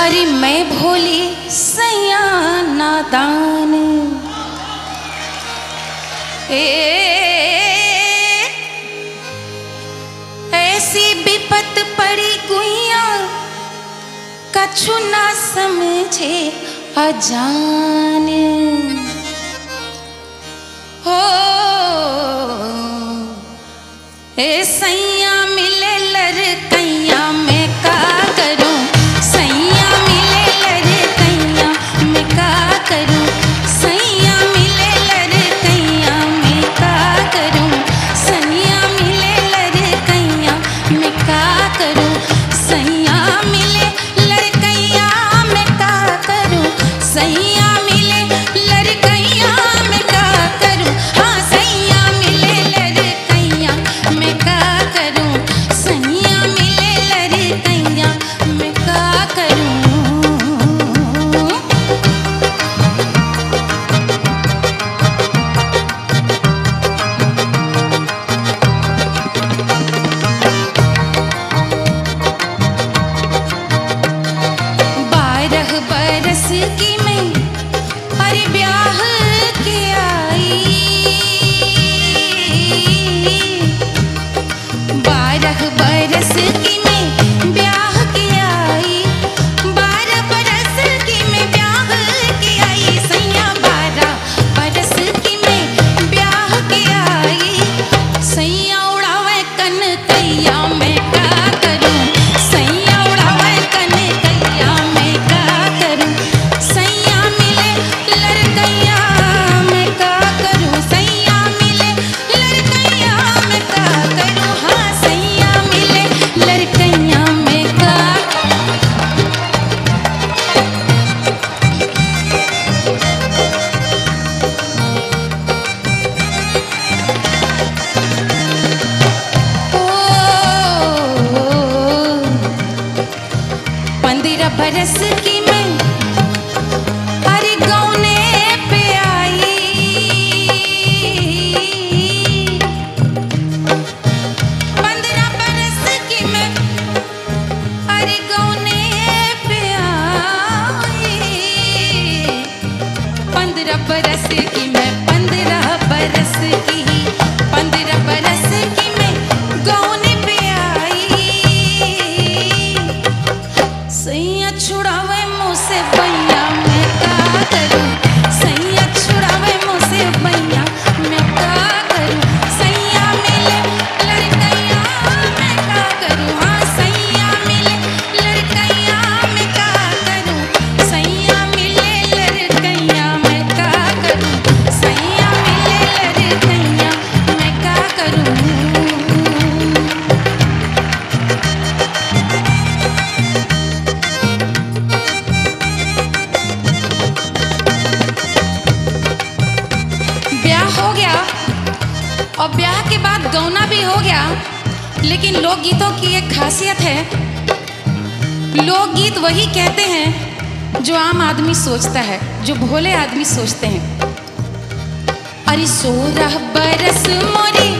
अरे मैं भोली सैया नादान। ए कछु ना समझे अजान। हो ए सैया पंद्रह बरस की मैं अरे गौने पे आई। पंद्रह बरस की मैं अरे गौने पे आई। पंद्रह बरस की मैं पंद्रह बरस की पंद्रह बरस live for you. के बाद गौना भी हो गया। लेकिन लोकगीतों की एक खासियत है। लोकगीत वही कहते हैं जो आम आदमी सोचता है, जो भोले आदमी सोचते हैं। अरे सोरह बरस मोरी,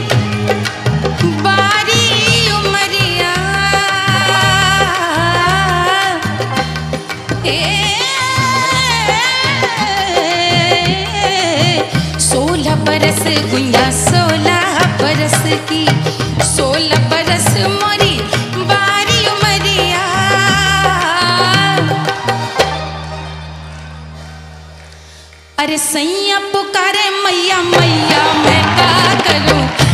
बारी उमरिया। सोलह बरस गुंजा सोलह की बरस मोरी बारी उमरिया अरे सैया पुकारे मैया मैया मैं का करूँ?